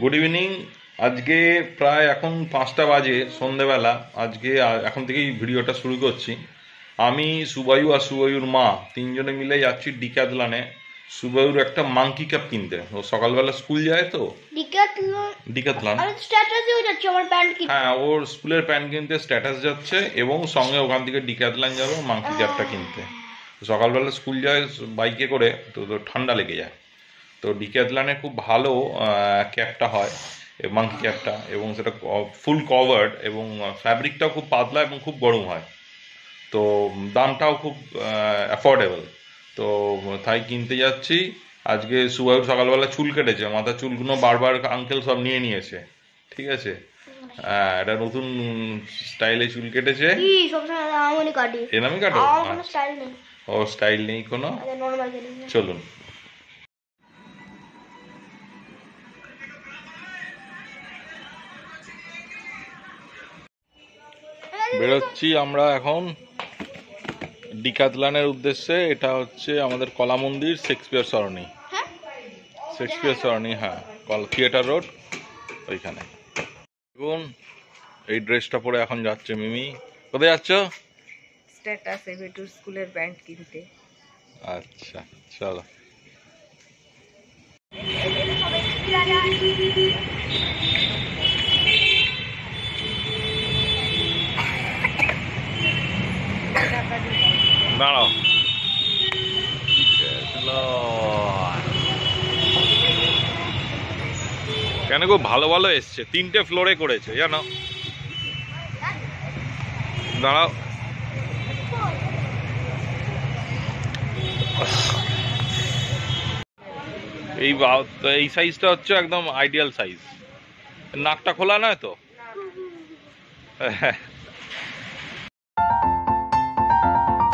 Good evening আজকে প্রায় এখন পাঁচটা বাজে সন্ধেবেলা। আজকে এখন থেকেই ভিডিওটা শুরু করছি। আমি সুবায়ু আর সুবায়ুর মা তিনজনে মিলে যাচ্ছি ডিক্যাথলনে। সুবায়ুর একটা মাংকি ক্যাপ কিনতে। ও সকালবেলা স্কুল যায় তো? Decathlon Decathlon. আমি স্ট্যাটাসেও যাচ্ছি আমার প্যান্ট কিনতে। হ্যাঁ ওর স্কুলের প্যান্ট কিনতে স্ট্যাটাস যাচ্ছে এবং সঙ্গে ওখান থেকে ডিক্যাথলন যাবে মাংকি ক্যাপটা কিনতে। সকালবেলা স্কুল যায় বাইকে করে তো ঠান্ডা লেগে যায়। তো ডিক্যাথলনে খুব ভালো ক্যাপটা হয় মাংকি ক্যাপটা এবং সেটা ফুল কভার্ড এবং ফ্যাব্রিকটাও খুব পাতলা এবং খুব গরম হয়। তো দামটাও খুব অ্যাফোর্ডেবল তো তাই কিনতে যাচ্ছি। আজকে সুবায়ুর সকালবেলা চুল কেটেছে মাথার চুলগুলো বারবার আঙ্কেল সব নিয়ে নিয়েছে ঠিক আছে? হ্যাঁ এটা নতুন স্টাইলে চুল কেটেছে। এনামি কাটো। ও স্টাইল নেই কোনো? কেটে চলুন। বেরোচ্ছি আমরা এখন। ডিকাতলানের উদ্দেশ্যে এটা হচ্ছে আমাদের কলা মন্দির শেক্সপিয়ার সরণি। হ্যাঁ? শেক্সপিয়ার সরণি হ্যাঁ কল থিয়েটার রোড ওইখানে। দেখুন এই ড্রেসটা পরে এখন যাচ্ছে মিমি। কোথায় যাচ্ছ? স্ট্যাটাস এভেটুর স্কুলের প্যান্ট কিনতে। আচ্ছা চলো। দাঁড়াও। কেন গো ভালো ভালো এসছে। তিনটে ফ্লোরে করেছে জানো? দাঁড়াও। এই এই সাইজটা হচ্ছে একদম আইডিয়াল সাইজ নাকটা খোলা নয় তো?